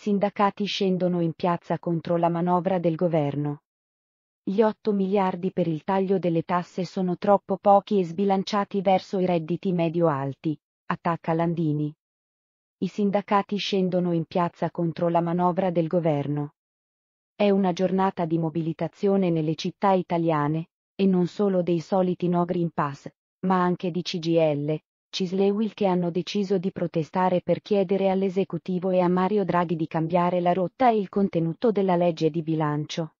sindacati scendono in piazza contro la manovra del governo. Gli 8 miliardi per il taglio delle tasse sono troppo pochi e sbilanciati verso i redditi medio-alti, attacca Landini. I sindacati scendono in piazza contro la manovra del governo. È una giornata di mobilitazione nelle città italiane, e non solo dei soliti no Green Pass, ma anche di CGL, Cislewil che hanno deciso di protestare per chiedere all'esecutivo e a Mario Draghi di cambiare la rotta e il contenuto della legge di bilancio.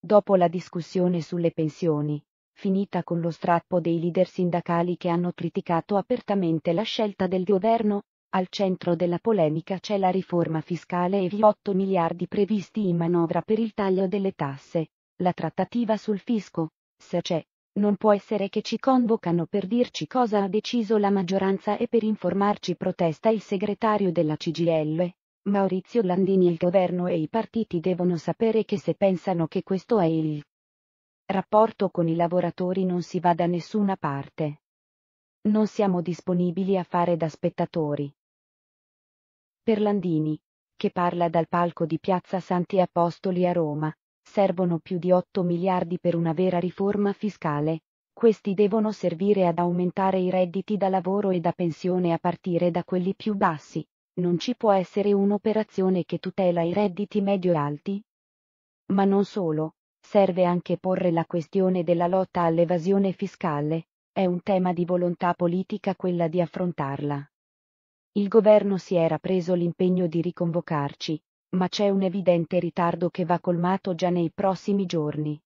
Dopo la discussione sulle pensioni, finita con lo strappo dei leader sindacali che hanno criticato apertamente la scelta del governo, al centro della polemica c'è la riforma fiscale e gli 8 miliardi previsti in manovra per il taglio delle tasse, la trattativa sul fisco, se c'è, non può essere che ci convocano per dirci cosa ha deciso la maggioranza e per informarci protesta il segretario della CGL. Maurizio Landini il governo e i partiti devono sapere che se pensano che questo è il rapporto con i lavoratori non si va da nessuna parte. Non siamo disponibili a fare da spettatori. Per Landini, che parla dal palco di Piazza Santi Apostoli a Roma, servono più di 8 miliardi per una vera riforma fiscale, questi devono servire ad aumentare i redditi da lavoro e da pensione a partire da quelli più bassi, non ci può essere un'operazione che tutela i redditi medio-alti? Ma non solo, serve anche porre la questione della lotta all'evasione fiscale, è un tema di volontà politica quella di affrontarla. Il governo si era preso l'impegno di riconvocarci, ma c'è un evidente ritardo che va colmato già nei prossimi giorni.